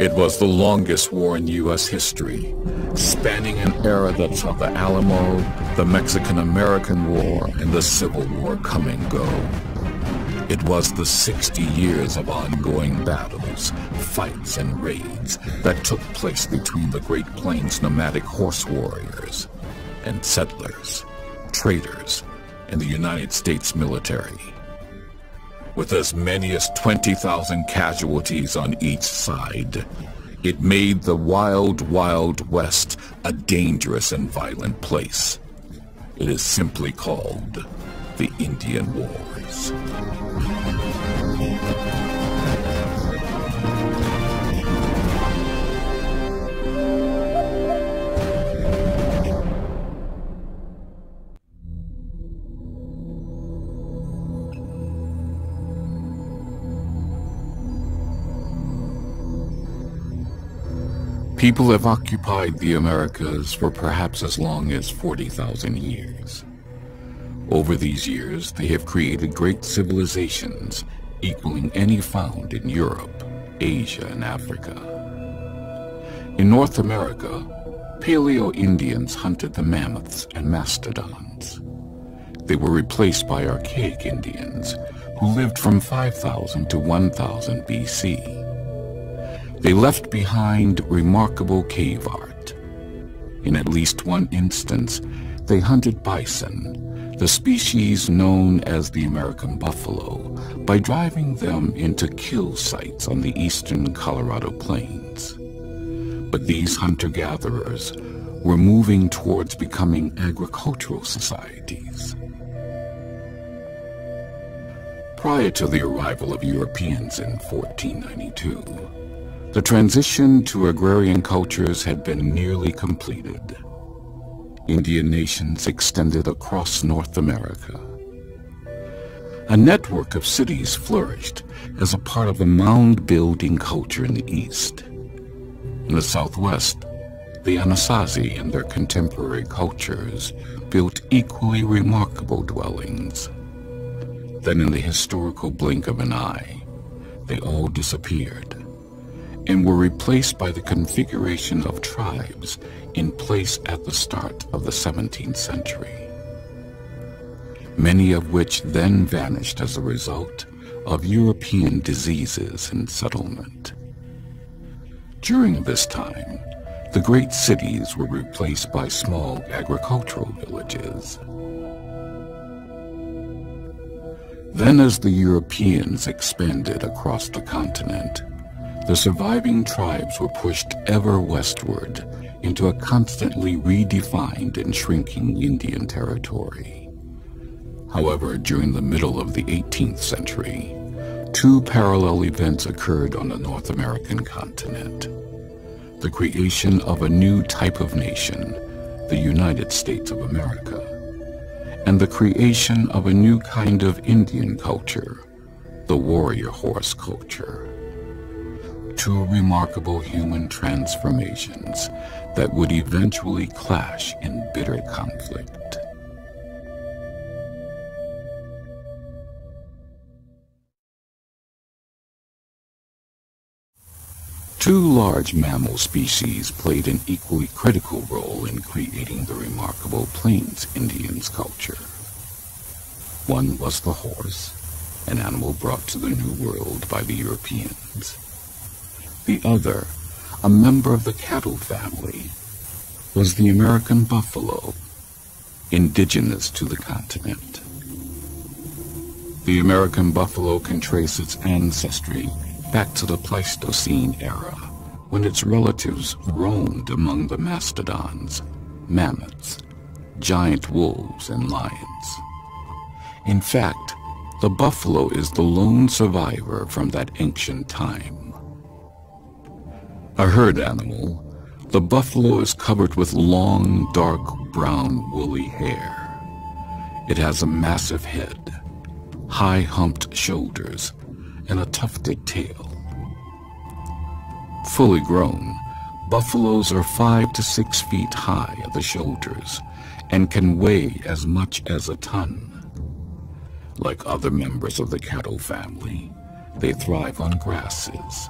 It was the longest war in U.S. history, spanning an era that saw the Alamo, the Mexican-American War, and the Civil War come and go. It was the 60 years of ongoing battles, fights, and raids that took place between the Great Plains nomadic horse warriors and settlers, traders, and the United States military. With as many as 20,000 casualties on each side, it made the wild, wild West a dangerous and violent place. It is simply called the Indian Wars. People have occupied the Americas for perhaps as long as 40,000 years. Over these years, they have created great civilizations equaling any found in Europe, Asia, and Africa. In North America, Paleo-Indians hunted the mammoths and mastodons. They were replaced by archaic Indians, who lived from 5000 to 1000 BC. They left behind remarkable cave art. In at least one instance, they hunted bison, the species known as the American buffalo, by driving them into kill sites on the eastern Colorado plains. But these hunter-gatherers were moving towards becoming agricultural societies. Prior to the arrival of Europeans in 1492, the transition to agrarian cultures had been nearly completed. Indian nations extended across North America. A network of cities flourished as a part of the mound-building culture in the East. In the Southwest, the Anasazi and their contemporary cultures built equally remarkable dwellings. Then in the historical blink of an eye, they all disappeared and were replaced by the configuration of tribes in place at the start of the 17th century, many of which then vanished as a result of European diseases and settlement. During this time, the great cities were replaced by small agricultural villages. Then as the Europeans expanded across the continent, the surviving tribes were pushed ever westward into a constantly redefined and shrinking Indian territory. However, during the middle of the 18th century, two parallel events occurred on the North American continent. The creation of a new type of nation, the United States of America, and the creation of a new kind of Indian culture, the warrior horse culture two remarkable human transformations that would eventually clash in bitter conflict. Two large mammal species played an equally critical role in creating the remarkable Plains Indians culture. One was the horse, an animal brought to the New World by the Europeans. The other, a member of the cattle family, was the American buffalo, indigenous to the continent. The American buffalo can trace its ancestry back to the Pleistocene era, when its relatives roamed among the mastodons, mammoths, giant wolves, and lions. In fact, the buffalo is the lone survivor from that ancient time. A herd animal, the buffalo is covered with long, dark brown, woolly hair. It has a massive head, high humped shoulders, and a tufted tail. Fully grown, buffaloes are five to six feet high at the shoulders and can weigh as much as a ton. Like other members of the cattle family, they thrive on grasses.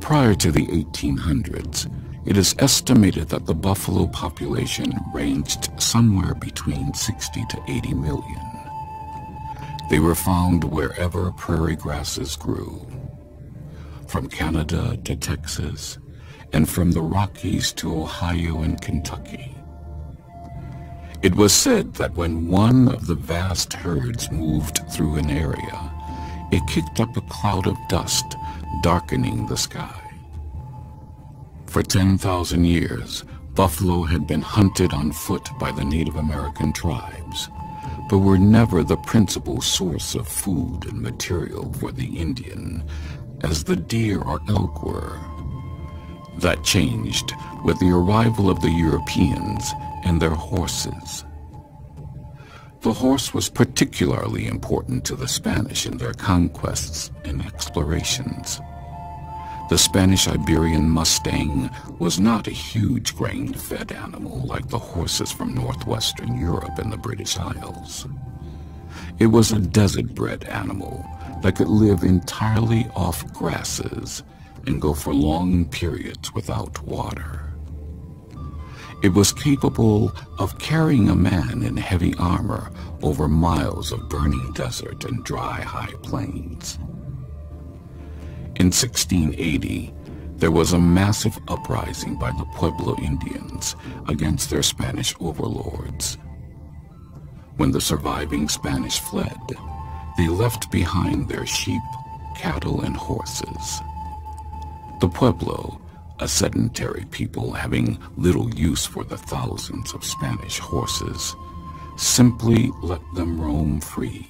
Prior to the 1800s, it is estimated that the buffalo population ranged somewhere between 60 to 80 million. They were found wherever prairie grasses grew, from Canada to Texas, and from the Rockies to Ohio and Kentucky. It was said that when one of the vast herds moved through an area, it kicked up a cloud of dust, darkening the sky. For 10,000 years, buffalo had been hunted on foot by the Native American tribes, but were never the principal source of food and material for the Indian, as the deer or elk were. That changed with the arrival of the Europeans and their horses. The horse was particularly important to the Spanish in their conquests and explorations. The Spanish-Iberian Mustang was not a huge grain-fed animal like the horses from northwestern Europe and the British Isles. It was a desert-bred animal that could live entirely off grasses and go for long periods without water. It was capable of carrying a man in heavy armor over miles of burning desert and dry high plains. In 1680, there was a massive uprising by the Pueblo Indians against their Spanish overlords. When the surviving Spanish fled, they left behind their sheep, cattle, and horses. The Pueblo, a sedentary people having little use for the thousands of Spanish horses, simply let them roam free.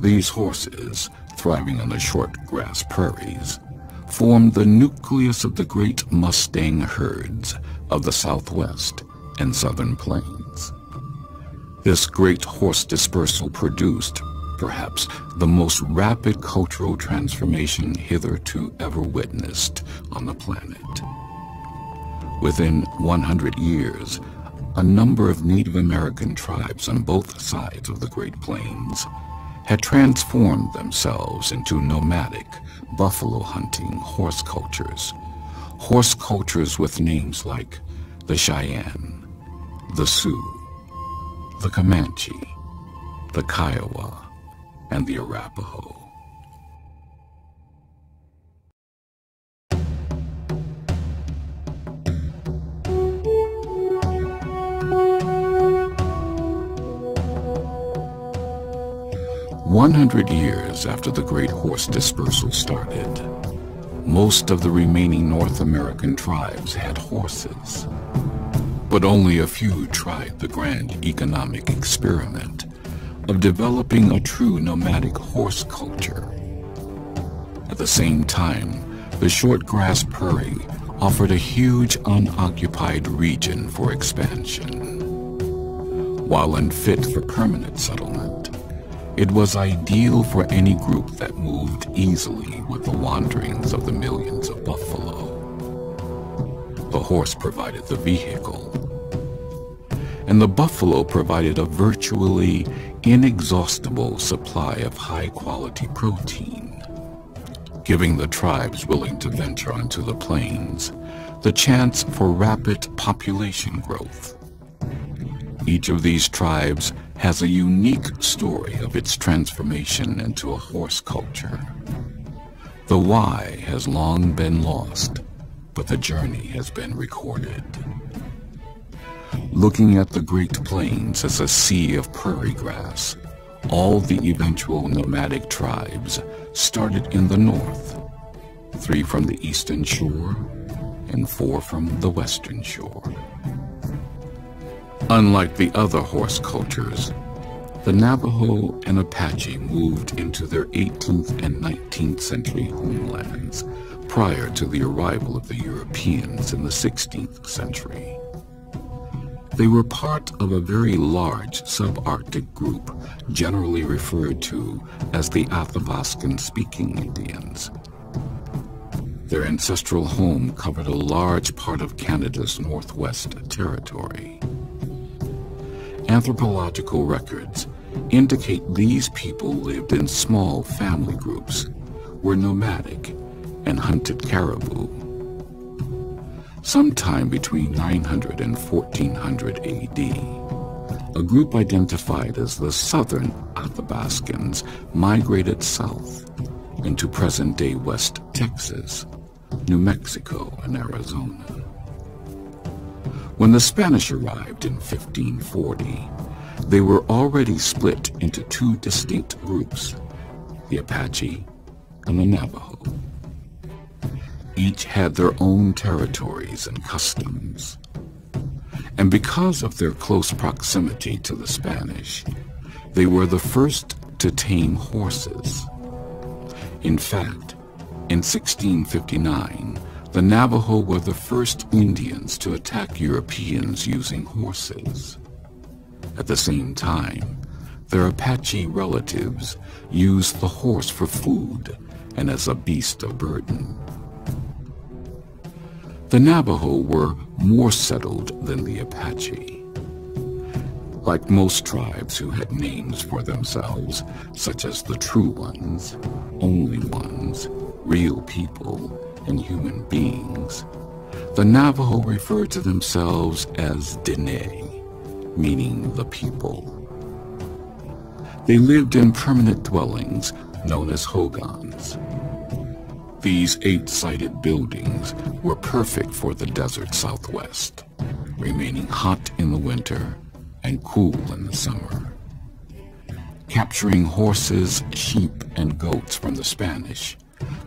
These horses thriving on the short grass prairies, formed the nucleus of the great Mustang herds of the southwest and southern plains. This great horse dispersal produced, perhaps, the most rapid cultural transformation hitherto ever witnessed on the planet. Within 100 years, a number of Native American tribes on both sides of the Great Plains had transformed themselves into nomadic, buffalo hunting horse cultures. Horse cultures with names like the Cheyenne, the Sioux, the Comanche, the Kiowa, and the Arapaho. 100 years after the Great Horse Dispersal started, most of the remaining North American tribes had horses. But only a few tried the grand economic experiment of developing a true nomadic horse culture. At the same time, the short grass prairie offered a huge unoccupied region for expansion. While unfit for permanent settlement, it was ideal for any group that moved easily with the wanderings of the millions of buffalo. The horse provided the vehicle, and the buffalo provided a virtually inexhaustible supply of high-quality protein, giving the tribes willing to venture onto the plains the chance for rapid population growth. Each of these tribes has a unique story of its transformation into a horse culture. The why has long been lost, but the journey has been recorded. Looking at the Great Plains as a sea of prairie grass, all the eventual nomadic tribes started in the north, three from the eastern shore and four from the western shore. Unlike the other horse cultures, the Navajo and Apache moved into their 18th and 19th century homelands prior to the arrival of the Europeans in the 16th century. They were part of a very large subarctic group generally referred to as the Athabascan-speaking Indians. Their ancestral home covered a large part of Canada's Northwest Territory. Anthropological records indicate these people lived in small family groups, were nomadic, and hunted caribou. Sometime between 900 and 1400 AD, a group identified as the Southern Athabascans migrated south into present-day West Texas, New Mexico, and Arizona. When the Spanish arrived in 1540, they were already split into two distinct groups, the Apache and the Navajo. Each had their own territories and customs. And because of their close proximity to the Spanish, they were the first to tame horses. In fact, in 1659, the Navajo were the first Indians to attack Europeans using horses. At the same time, their Apache relatives used the horse for food and as a beast of burden. The Navajo were more settled than the Apache. Like most tribes who had names for themselves, such as the True Ones, Only Ones, Real People, and human beings, the Navajo referred to themselves as Dene, meaning the people. They lived in permanent dwellings known as hogans. These eight-sided buildings were perfect for the desert southwest, remaining hot in the winter and cool in the summer. Capturing horses, sheep, and goats from the Spanish,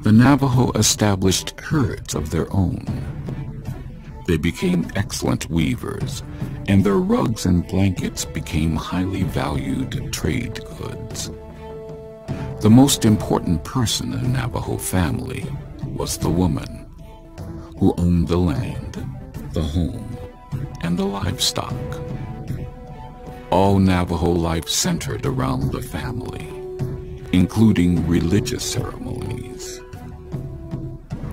the Navajo established herds of their own. They became excellent weavers, and their rugs and blankets became highly valued trade goods. The most important person in the Navajo family was the woman, who owned the land, the home, and the livestock. All Navajo life centered around the family, including religious ceremonies.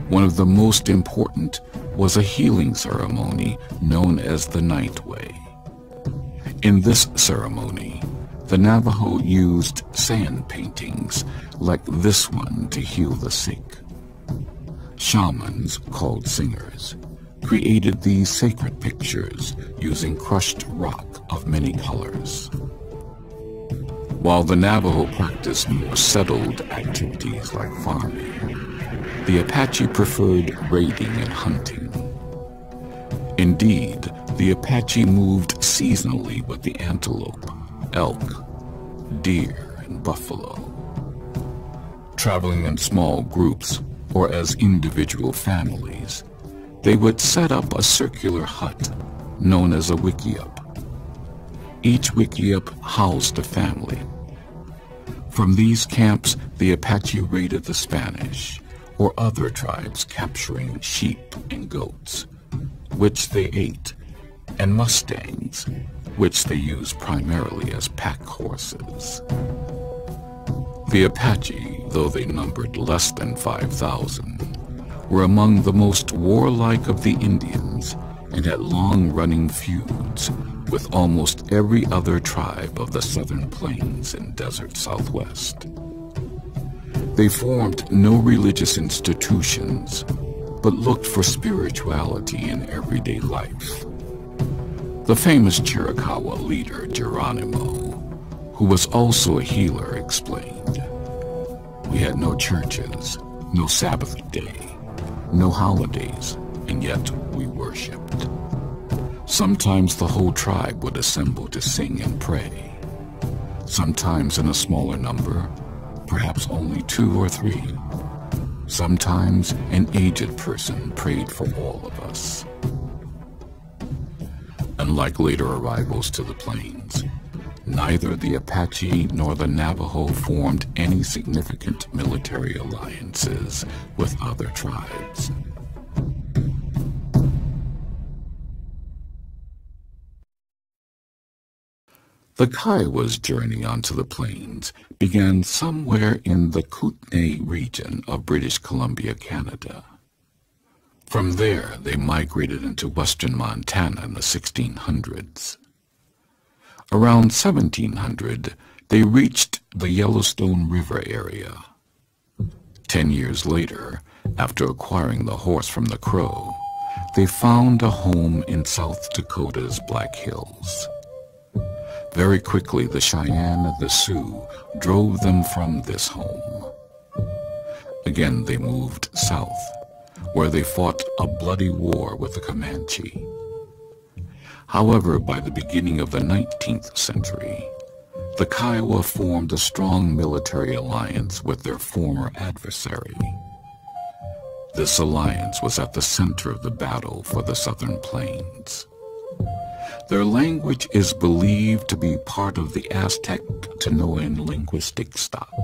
One of the most important was a healing ceremony known as the Night Way. In this ceremony, the Navajo used sand paintings like this one to heal the sick. Shamans, called singers, created these sacred pictures using crushed rock of many colors. While the Navajo practiced more settled activities like farming, the Apache preferred raiding and hunting. Indeed, the Apache moved seasonally with the antelope, elk, deer, and buffalo. Traveling in small groups or as individual families, they would set up a circular hut known as a wickiup. Each wickiup housed a family. From these camps, the Apache raided the Spanish, or other tribes capturing sheep and goats, which they ate, and mustangs, which they used primarily as pack horses. The Apache, though they numbered less than 5,000, were among the most warlike of the Indians and had long-running feuds with almost every other tribe of the southern plains and desert southwest. They formed no religious institutions, but looked for spirituality in everyday life. The famous Chiricahua leader, Geronimo, who was also a healer, explained, We had no churches, no Sabbath day, no holidays, and yet we worshipped. Sometimes the whole tribe would assemble to sing and pray. Sometimes in a smaller number, perhaps only two or three. Sometimes an aged person prayed for all of us. Unlike later arrivals to the plains, neither the Apache nor the Navajo formed any significant military alliances with other tribes. The Kiowa's journey onto the plains began somewhere in the Kootenay region of British Columbia, Canada. From there, they migrated into western Montana in the 1600s. Around 1700, they reached the Yellowstone River area. Ten years later, after acquiring the horse from the Crow, they found a home in South Dakota's Black Hills. Very quickly, the Cheyenne and the Sioux drove them from this home. Again, they moved south, where they fought a bloody war with the Comanche. However, by the beginning of the 19th century, the Kiowa formed a strong military alliance with their former adversary. This alliance was at the center of the battle for the Southern Plains. Their language is believed to be part of the Aztec Tanoan linguistic stock.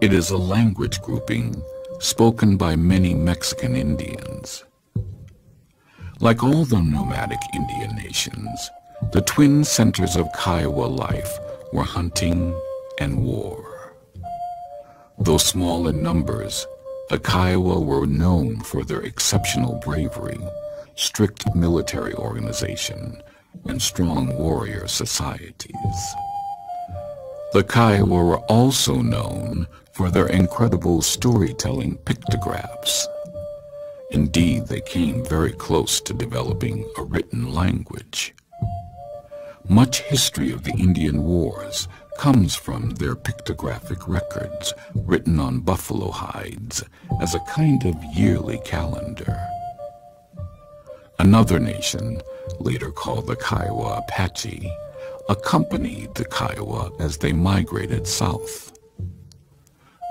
It is a language grouping spoken by many Mexican Indians. Like all the nomadic Indian nations, the twin centers of Kiowa life were hunting and war. Though small in numbers, the Kiowa were known for their exceptional bravery, strict military organization, and strong warrior societies. The Kiowa were also known for their incredible storytelling pictographs. Indeed, they came very close to developing a written language. Much history of the Indian Wars comes from their pictographic records written on buffalo hides as a kind of yearly calendar. Another nation, later called the Kiowa Apache, accompanied the Kiowa as they migrated south.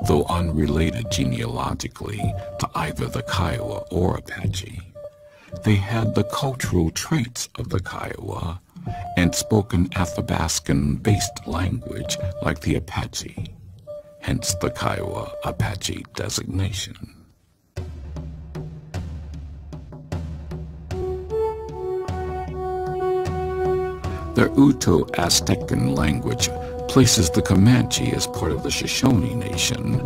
Though unrelated genealogically to either the Kiowa or Apache, they had the cultural traits of the Kiowa and spoke an Athabascan-based language like the Apache, hence the Kiowa Apache designation. Their Uto-Aztecan language places the Comanche as part of the Shoshone Nation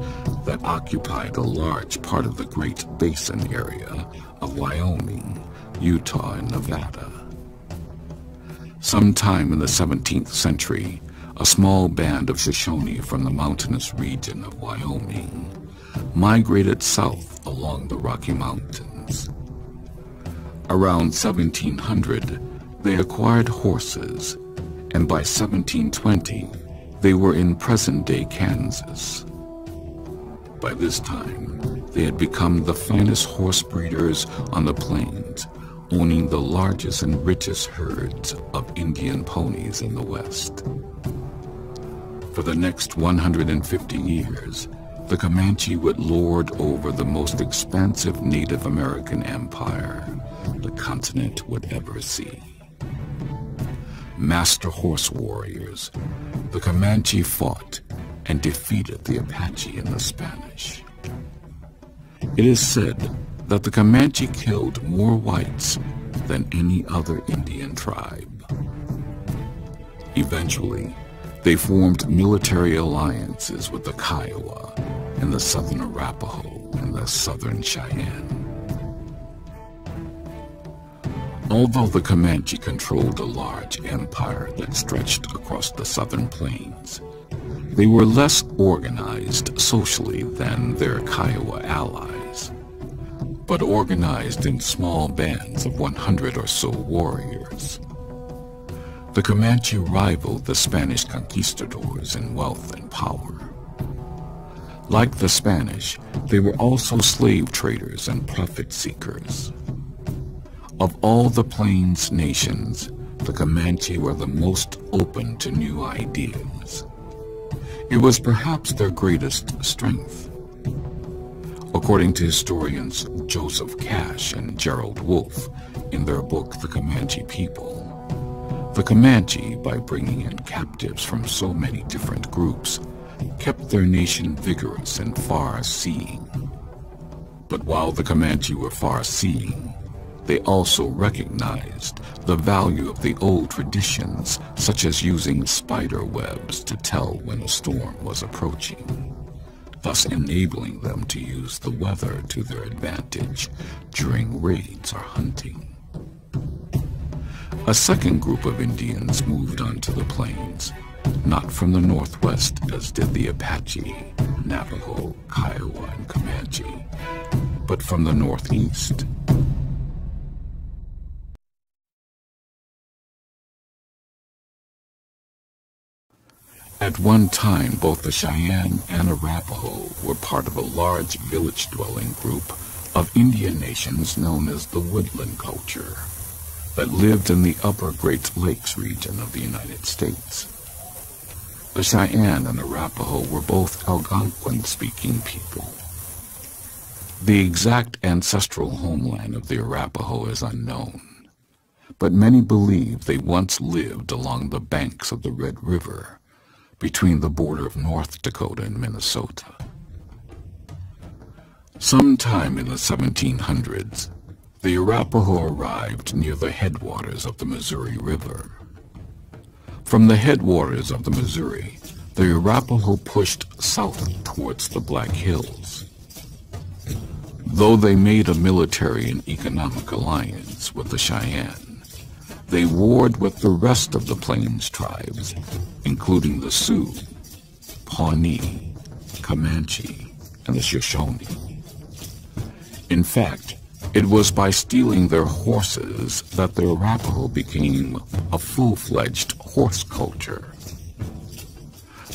that occupied a large part of the Great Basin area of Wyoming, Utah, and Nevada. Sometime in the 17th century, a small band of Shoshone from the mountainous region of Wyoming migrated south along the Rocky Mountains. Around 1700, they acquired horses, and by 1720, they were in present-day Kansas. By this time, they had become the finest horse breeders on the plains, owning the largest and richest herds of Indian ponies in the West. For the next 150 years, the Comanche would lord over the most expansive Native American empire the continent would ever see. Master horse warriors, the Comanche fought and defeated the Apache and the Spanish. It is said that the Comanche killed more whites than any other Indian tribe. Eventually, they formed military alliances with the Kiowa and the Southern Arapaho and the Southern Cheyenne. Although the Comanche controlled a large empire that stretched across the southern plains, they were less organized socially than their Kiowa allies but organized in small bands of 100 or so warriors. The Comanche rivaled the Spanish conquistadors in wealth and power. Like the Spanish, they were also slave traders and profit seekers. Of all the Plains nations, the Comanche were the most open to new ideas. It was perhaps their greatest strength. According to historians Joseph Cash and Gerald Wolff in their book The Comanche People, the Comanche, by bringing in captives from so many different groups, kept their nation vigorous and far-seeing. But while the Comanche were far-seeing, they also recognized the value of the old traditions, such as using spider webs to tell when a storm was approaching thus enabling them to use the weather to their advantage during raids or hunting. A second group of Indians moved onto the plains, not from the northwest as did the Apache, Navajo, Kiowa, and Comanche, but from the northeast. At one time, both the Cheyenne and Arapaho were part of a large village-dwelling group of Indian nations known as the woodland culture that lived in the upper Great Lakes region of the United States. The Cheyenne and Arapaho were both Algonquin-speaking people. The exact ancestral homeland of the Arapaho is unknown, but many believe they once lived along the banks of the Red River, between the border of North Dakota and Minnesota. Sometime in the 1700s, the Arapaho arrived near the headwaters of the Missouri River. From the headwaters of the Missouri, the Arapaho pushed south towards the Black Hills. Though they made a military and economic alliance with the Cheyenne, they warred with the rest of the Plains tribes, including the Sioux, Pawnee, Comanche, and the Shoshone. In fact, it was by stealing their horses that the Arapaho became a full-fledged horse culture.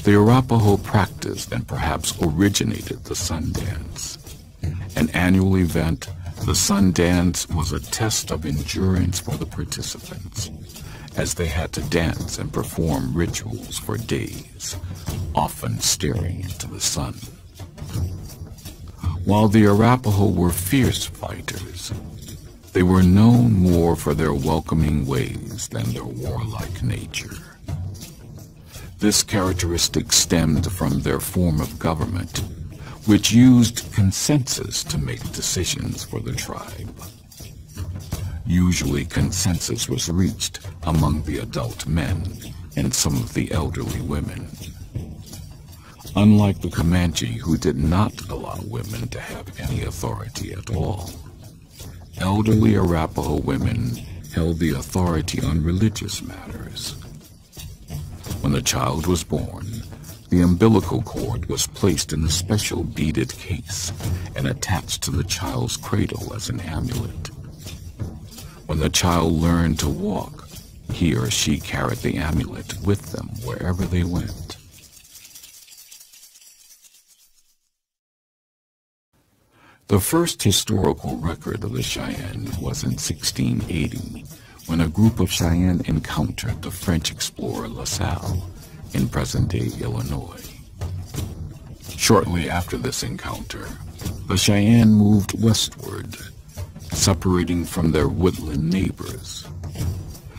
The Arapaho practiced and perhaps originated the sun dance, an annual event the sun dance was a test of endurance for the participants, as they had to dance and perform rituals for days, often staring into the sun. While the Arapaho were fierce fighters, they were known more for their welcoming ways than their warlike nature. This characteristic stemmed from their form of government which used consensus to make decisions for the tribe. Usually consensus was reached among the adult men and some of the elderly women. Unlike the Comanche, who did not allow women to have any authority at all, elderly Arapaho women held the authority on religious matters. When the child was born, the umbilical cord was placed in a special beaded case and attached to the child's cradle as an amulet. When the child learned to walk, he or she carried the amulet with them wherever they went. The first historical record of the Cheyenne was in 1680, when a group of Cheyenne encountered the French explorer La Salle in present-day Illinois. Shortly after this encounter, the Cheyenne moved westward, separating from their woodland neighbors.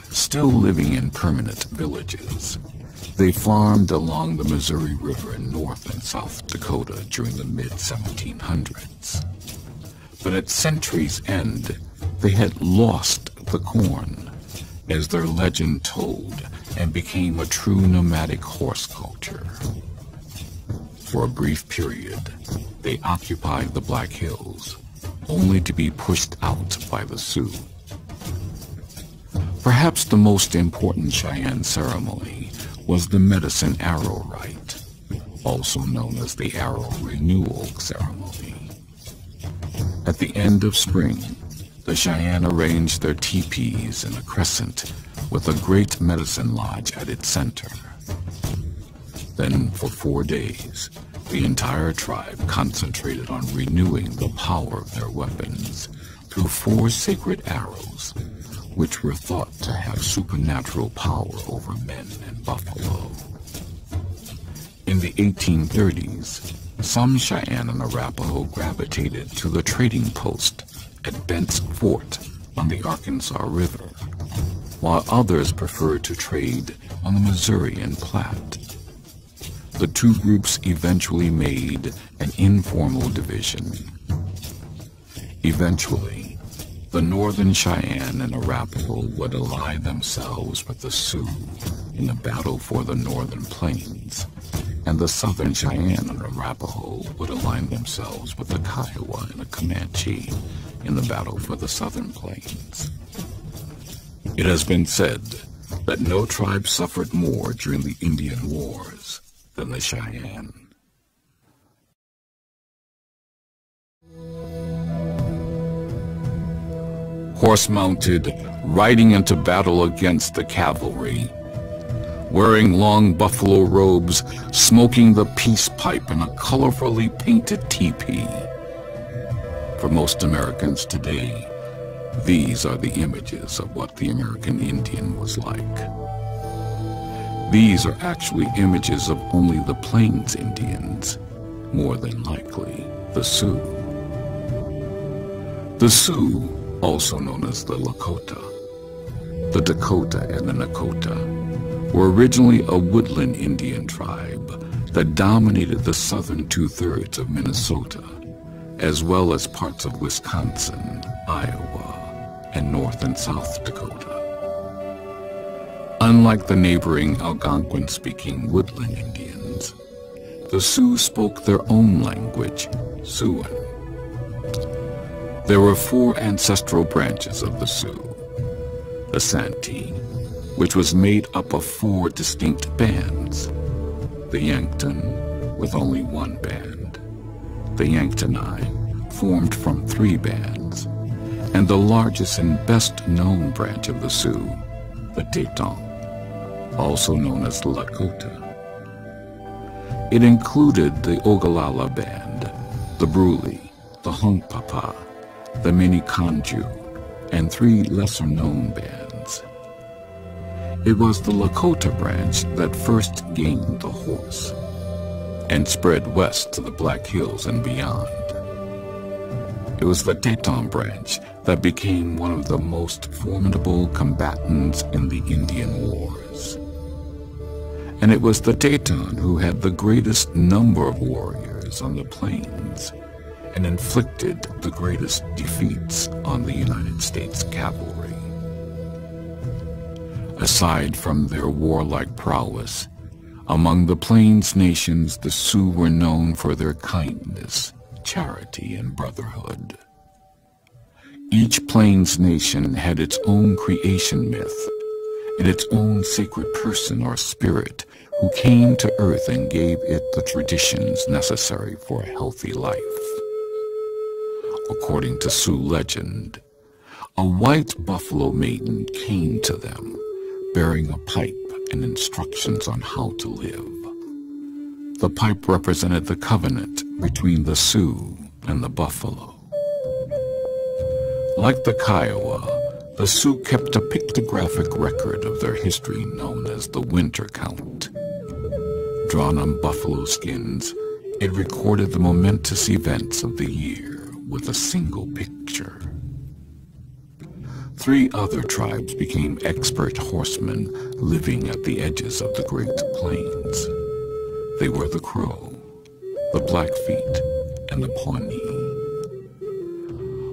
Still living in permanent villages, they farmed along the Missouri River in North and South Dakota during the mid-1700s. But at century's end, they had lost the corn, as their legend told, and became a true nomadic horse culture. For a brief period, they occupied the Black Hills, only to be pushed out by the Sioux. Perhaps the most important Cheyenne ceremony was the medicine arrow rite, also known as the arrow renewal ceremony. At the end of spring, the Cheyenne arranged their teepees in a crescent with a great medicine lodge at its center. Then, for four days, the entire tribe concentrated on renewing the power of their weapons through four sacred arrows, which were thought to have supernatural power over men and buffalo. In the 1830s, some Cheyenne and Arapaho gravitated to the trading post at Bent's Fort on the Arkansas River while others preferred to trade on the Missouri and Platte. The two groups eventually made an informal division. Eventually, the Northern Cheyenne and Arapaho would ally themselves with the Sioux in a battle for the Northern Plains, and the Southern Cheyenne and Arapaho would align themselves with the Kiowa and the Comanche in the battle for the Southern Plains. It has been said that no tribe suffered more during the Indian Wars than the Cheyenne. Horse-mounted, riding into battle against the cavalry, wearing long buffalo robes, smoking the peace pipe in a colorfully painted teepee. For most Americans today, these are the images of what the American Indian was like. These are actually images of only the Plains Indians, more than likely the Sioux. The Sioux, also known as the Lakota, the Dakota and the Nakota, were originally a woodland Indian tribe that dominated the southern two-thirds of Minnesota, as well as parts of Wisconsin, Iowa, and North and South Dakota. Unlike the neighboring Algonquin-speaking woodland Indians, the Sioux spoke their own language, Siouan. There were four ancestral branches of the Sioux, the Santee, which was made up of four distinct bands. The Yankton, with only one band. The Yanktonnai, formed from three bands. And the largest and best known branch of the Sioux, the Teton, also known as the Lakota. It included the Ogallala Band, the Brule, the Hunkpapa, the Miniconjou, and three lesser-known bands. It was the Lakota branch that first gained the horse and spread west to the Black Hills and beyond. It was the Teton branch that became one of the most formidable combatants in the Indian Wars. And it was the Teton who had the greatest number of warriors on the plains and inflicted the greatest defeats on the United States cavalry. Aside from their warlike prowess, among the Plains nations the Sioux were known for their kindness, charity, and brotherhood. Each Plains nation had its own creation myth and its own sacred person or spirit who came to earth and gave it the traditions necessary for a healthy life. According to Sioux legend, a white buffalo maiden came to them bearing a pipe and instructions on how to live. The pipe represented the covenant between the Sioux and the buffalo. Like the Kiowa, the Sioux kept a pictographic record of their history known as the Winter Count. Drawn on buffalo skins, it recorded the momentous events of the year with a single picture. Three other tribes became expert horsemen living at the edges of the Great Plains. They were the Crow, the Blackfeet, and the Pawnee.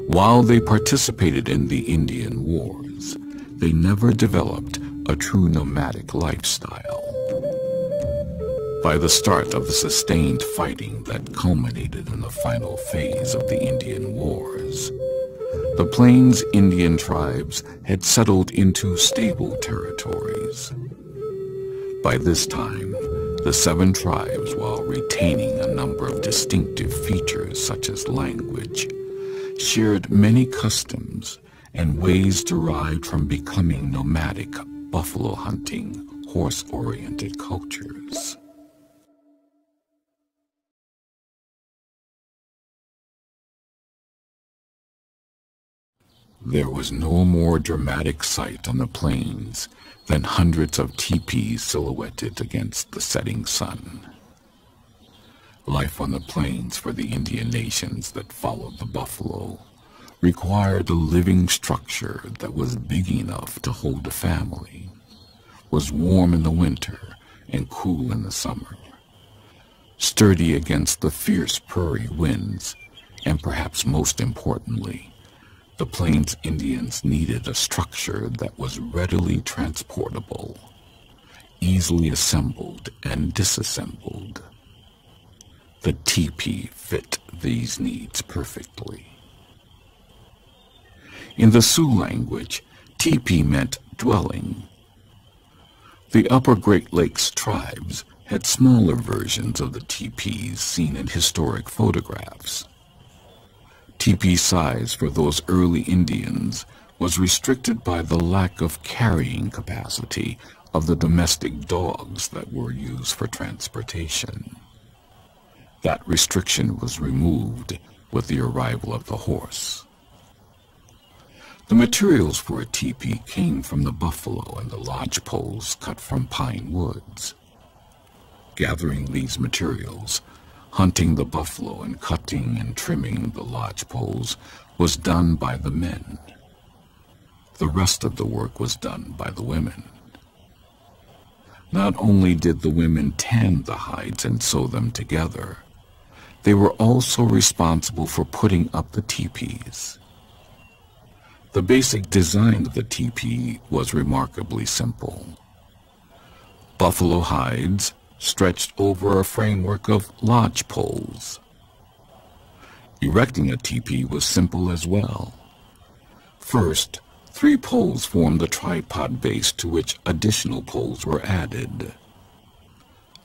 While they participated in the Indian Wars, they never developed a true nomadic lifestyle. By the start of the sustained fighting that culminated in the final phase of the Indian Wars, the Plains Indian tribes had settled into stable territories. By this time, the seven tribes, while retaining a number of distinctive features such as language, shared many customs and ways derived from becoming nomadic buffalo hunting, horse-oriented cultures. There was no more dramatic sight on the plains than hundreds of teepees silhouetted against the setting sun. Life on the plains for the Indian nations that followed the buffalo required a living structure that was big enough to hold a family, was warm in the winter and cool in the summer, sturdy against the fierce prairie winds, and perhaps most importantly, the Plains Indians needed a structure that was readily transportable, easily assembled and disassembled. The teepee fit these needs perfectly. In the Sioux language, teepee meant dwelling. The upper Great Lakes tribes had smaller versions of the teepees seen in historic photographs. Teepee size for those early Indians was restricted by the lack of carrying capacity of the domestic dogs that were used for transportation. That restriction was removed with the arrival of the horse. The materials for a teepee came from the buffalo and the lodge poles cut from pine woods. Gathering these materials, hunting the buffalo and cutting and trimming the lodge poles was done by the men. The rest of the work was done by the women. Not only did the women tan the hides and sew them together, they were also responsible for putting up the teepees. The basic design of the teepee was remarkably simple. Buffalo hides stretched over a framework of lodge poles. Erecting a teepee was simple as well. First, three poles formed the tripod base to which additional poles were added.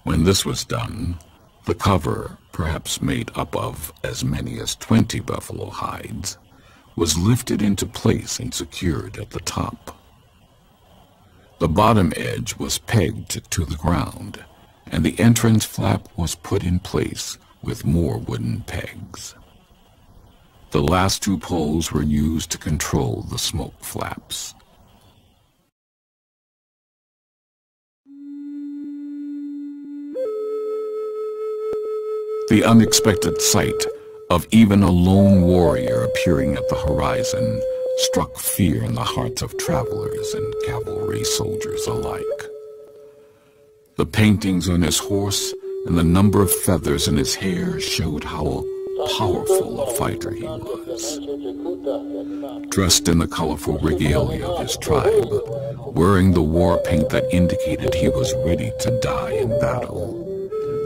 When this was done, the cover, perhaps made up of as many as twenty buffalo hides, was lifted into place and secured at the top. The bottom edge was pegged to the ground, and the entrance flap was put in place with more wooden pegs. The last two poles were used to control the smoke flaps. The unexpected sight of even a lone warrior appearing at the horizon struck fear in the hearts of travelers and cavalry soldiers alike. The paintings on his horse and the number of feathers in his hair showed how powerful a fighter he was. Dressed in the colorful regalia of his tribe, wearing the war paint that indicated he was ready to die in battle,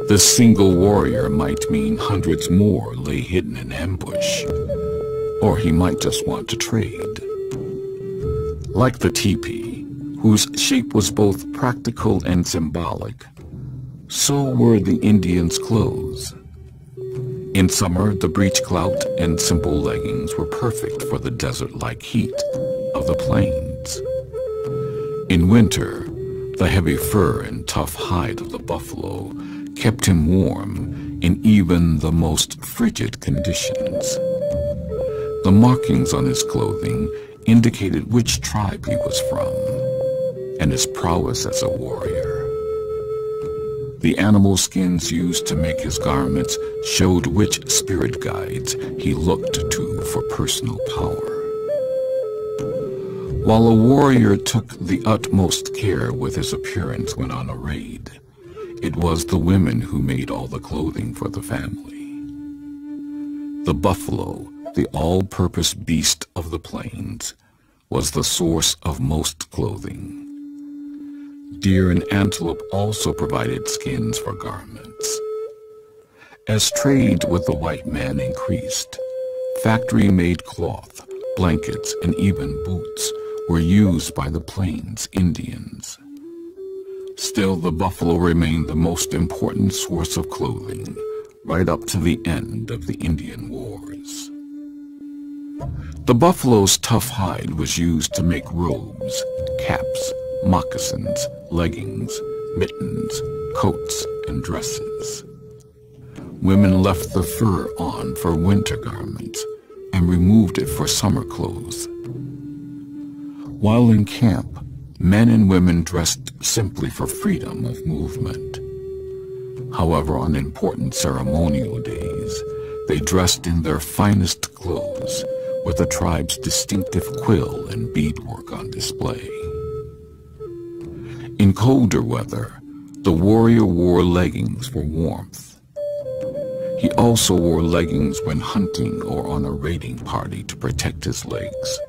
this single warrior might mean hundreds more lay hidden in ambush. Or he might just want to trade. Like the teepee, whose shape was both practical and symbolic, so were the Indians' clothes. In summer, the breechclout and simple leggings were perfect for the desert-like heat of the plains. In winter, the heavy fur and tough hide of the buffalo kept him warm in even the most frigid conditions. The markings on his clothing indicated which tribe he was from and his prowess as a warrior. The animal skins used to make his garments showed which spirit guides he looked to for personal power. While a warrior took the utmost care with his appearance when on a raid, it was the women who made all the clothing for the family. The buffalo, the all-purpose beast of the plains, was the source of most clothing. Deer and antelope also provided skins for garments. As trade with the white man increased, factory-made cloth, blankets, and even boots were used by the Plains Indians. Still, the buffalo remained the most important source of clothing, right up to the end of the Indian Wars. The buffalo's tough hide was used to make robes, caps, moccasins, leggings, mittens, coats, and dresses. Women left the fur on for winter garments and removed it for summer clothes. While in camp, Men and women dressed simply for freedom of movement. However, on important ceremonial days, they dressed in their finest clothes with the tribe's distinctive quill and beadwork on display. In colder weather, the warrior wore leggings for warmth. He also wore leggings when hunting or on a raiding party to protect his legs.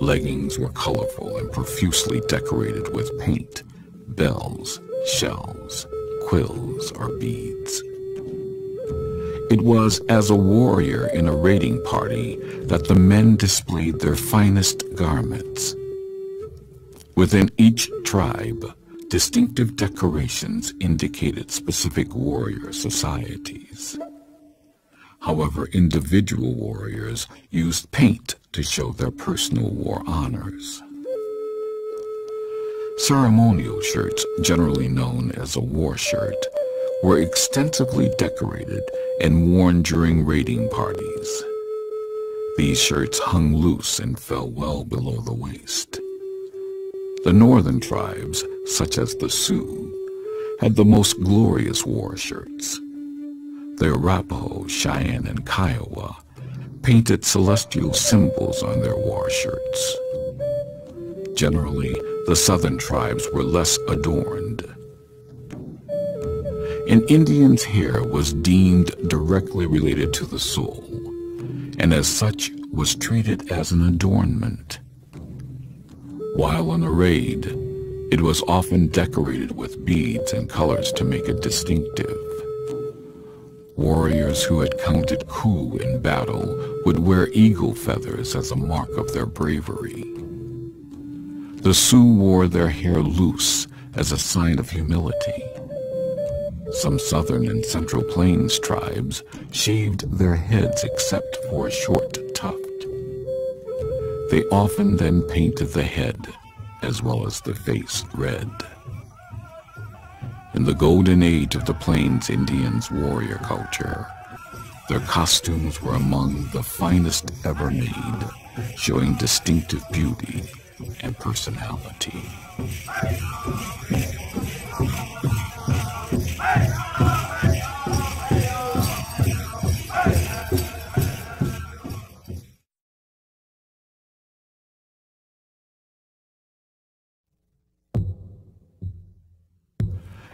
Leggings were colorful and profusely decorated with paint, bells, shells, quills, or beads. It was as a warrior in a raiding party that the men displayed their finest garments. Within each tribe, Distinctive decorations indicated specific warrior societies. However, individual warriors used paint to show their personal war honors. Ceremonial shirts, generally known as a war shirt, were extensively decorated and worn during raiding parties. These shirts hung loose and fell well below the waist. The northern tribes, such as the Sioux, had the most glorious war shirts. The Arapaho, Cheyenne, and Kiowa painted celestial symbols on their war shirts. Generally, the southern tribes were less adorned. An Indian's hair was deemed directly related to the soul, and as such was treated as an adornment. While on a raid, it was often decorated with beads and colors to make it distinctive. Warriors who had counted coup in battle would wear eagle feathers as a mark of their bravery. The Sioux wore their hair loose as a sign of humility. Some southern and central plains tribes shaved their heads except for a short tuft. They often then painted the head as well as the face red. In the golden age of the Plains Indians' warrior culture, their costumes were among the finest ever made, showing distinctive beauty and personality.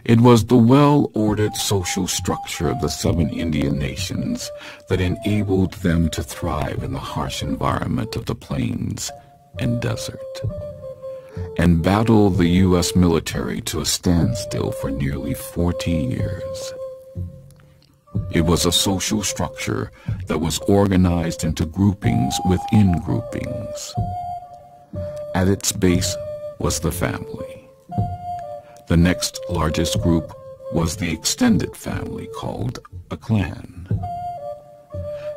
It was the well-ordered social structure of the seven Indian nations that enabled them to thrive in the harsh environment of the plains and desert, and battle the U.S. military to a standstill for nearly 40 years. It was a social structure that was organized into groupings within groupings. At its base was the family. The next largest group was the extended family called a clan.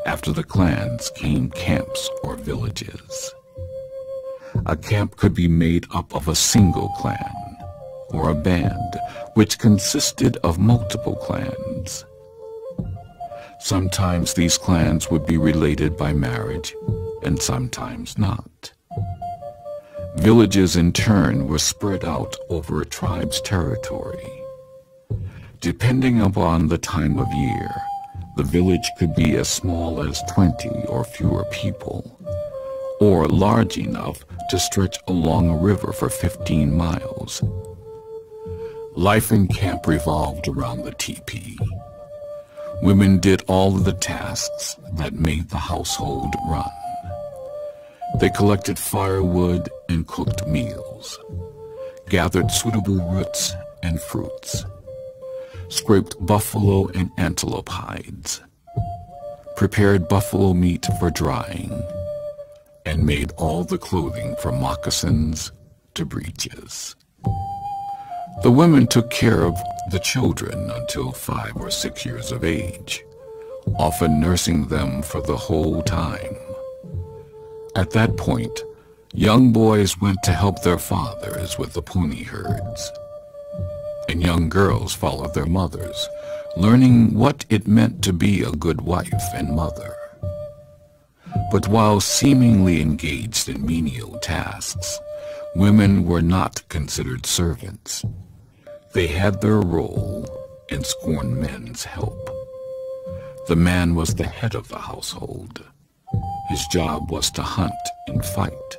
After the clans came camps or villages. A camp could be made up of a single clan, or a band, which consisted of multiple clans. Sometimes these clans would be related by marriage, and sometimes not. Villages in turn were spread out over a tribe's territory. Depending upon the time of year, the village could be as small as 20 or fewer people, or large enough to stretch along a river for 15 miles. Life in camp revolved around the teepee. Women did all of the tasks that made the household run. They collected firewood and cooked meals, gathered suitable roots and fruits, scraped buffalo and antelope hides, prepared buffalo meat for drying, and made all the clothing from moccasins to breeches. The women took care of the children until five or six years of age, often nursing them for the whole time. At that point, young boys went to help their fathers with the pony herds. And young girls followed their mothers, learning what it meant to be a good wife and mother. But while seemingly engaged in menial tasks, women were not considered servants. They had their role and scorned men's help. The man was the head of the household. His job was to hunt and fight,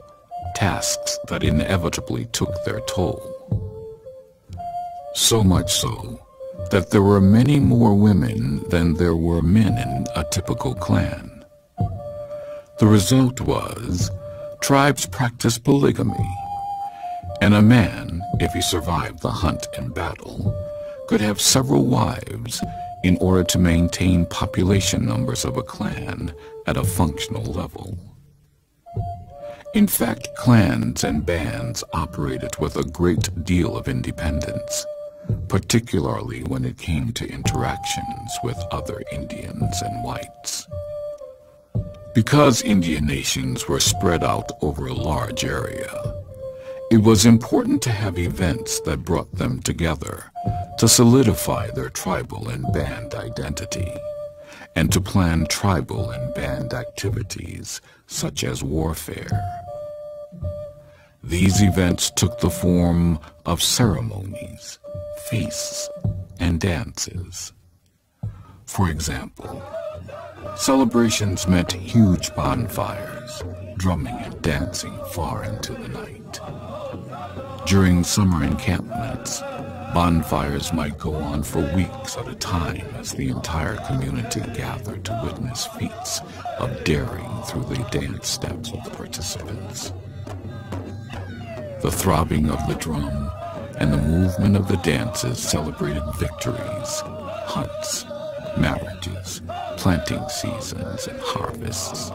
tasks that inevitably took their toll. So much so that there were many more women than there were men in a typical clan. The result was tribes practiced polygamy, and a man, if he survived the hunt and battle, could have several wives in order to maintain population numbers of a clan at a functional level. In fact, clans and bands operated with a great deal of independence, particularly when it came to interactions with other Indians and whites. Because Indian nations were spread out over a large area, it was important to have events that brought them together to solidify their tribal and band identity, and to plan tribal and band activities such as warfare. These events took the form of ceremonies, feasts, and dances. For example, celebrations meant huge bonfires, drumming and dancing far into the night. During summer encampments, bonfires might go on for weeks at a time as the entire community gathered to witness feats of daring through the dance steps of the participants. The throbbing of the drum and the movement of the dances celebrated victories, hunts, marriages, planting seasons, and harvests.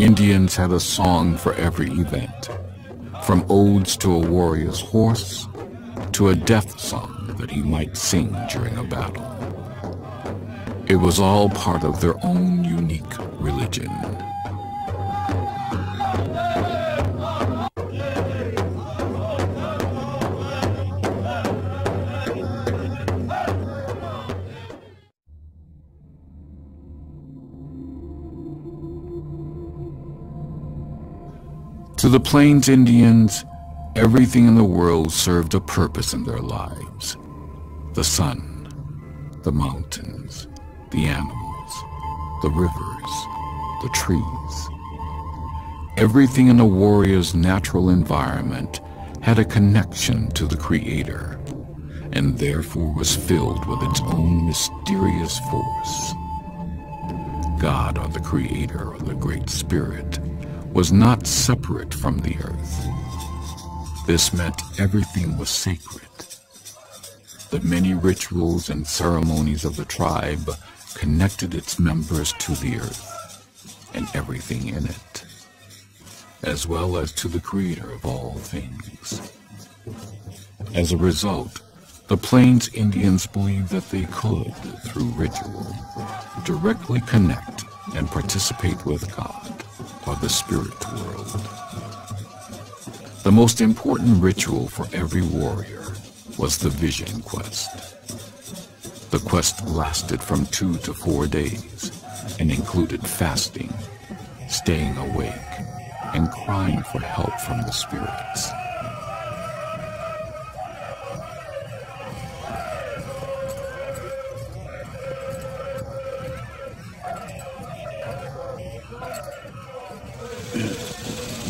Indians had a song for every event, from odes to a warrior's horse to a death song that he might sing during a battle. It was all part of their own unique religion. To the Plains Indians, everything in the world served a purpose in their lives. The sun, the mountains, the animals, the rivers, the trees. Everything in a warrior's natural environment had a connection to the Creator, and therefore was filled with its own mysterious force. God, or the Creator, or the Great Spirit, was not separate from the earth. This meant everything was sacred. The many rituals and ceremonies of the tribe connected its members to the earth and everything in it, as well as to the creator of all things. As a result, the Plains Indians believed that they could, through ritual, directly connect and participate with God of the spirit world. The most important ritual for every warrior was the vision quest. The quest lasted from two to four days and included fasting, staying awake, and crying for help from the spirits.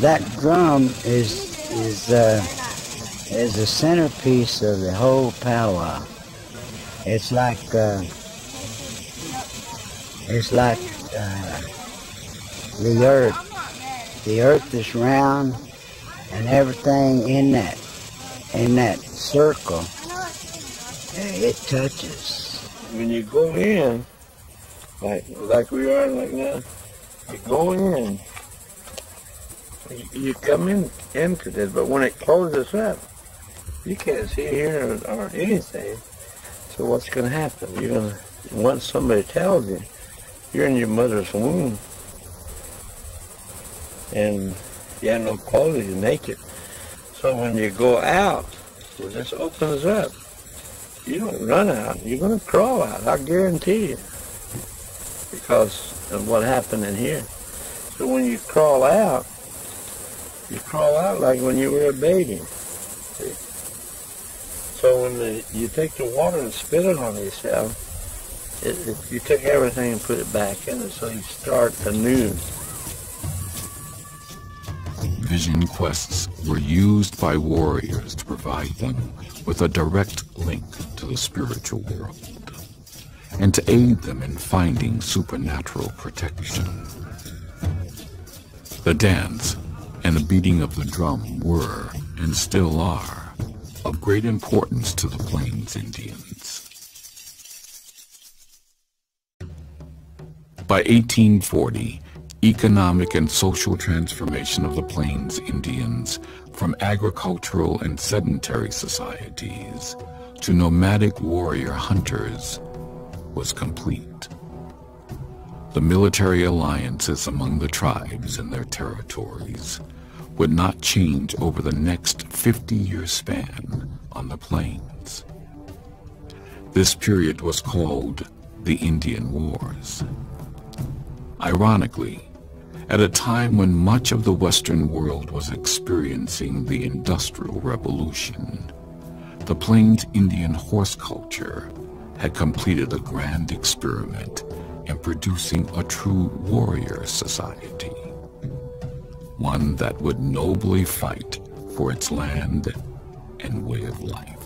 that drum is is uh, is the centerpiece of the whole powwow. It's like uh, it's like uh, the earth. The earth is round, and everything in that in that circle it touches. When you go in, like like we are like now, you go in you come in into this, but when it closes up, you can't see here or, anything. So what's going to happen? You're going to, once somebody tells you, you're in your mother's womb, and you have no clothes, you're naked. So when you go out, when this opens up, you don't run out, you're going to crawl out, I guarantee you, because of what happened in here. So when you crawl out, you crawl out like when you were a baby. See? So when the, you take the water and spit it on yourself, it, it, you take everything and put it back in it, so you start anew. Vision quests were used by warriors to provide them with a direct link to the spiritual world, and to aid them in finding supernatural protection. The dance and the beating of the drum were, and still are, of great importance to the Plains Indians. By 1840, economic and social transformation of the Plains Indians from agricultural and sedentary societies to nomadic warrior hunters was complete. The military alliances among the tribes and their territories would not change over the next 50-year span on the plains. This period was called the Indian Wars. Ironically, at a time when much of the Western world was experiencing the Industrial Revolution, the Plains Indian horse culture had completed a grand experiment in producing a true warrior society, one that would nobly fight for its land and way of life.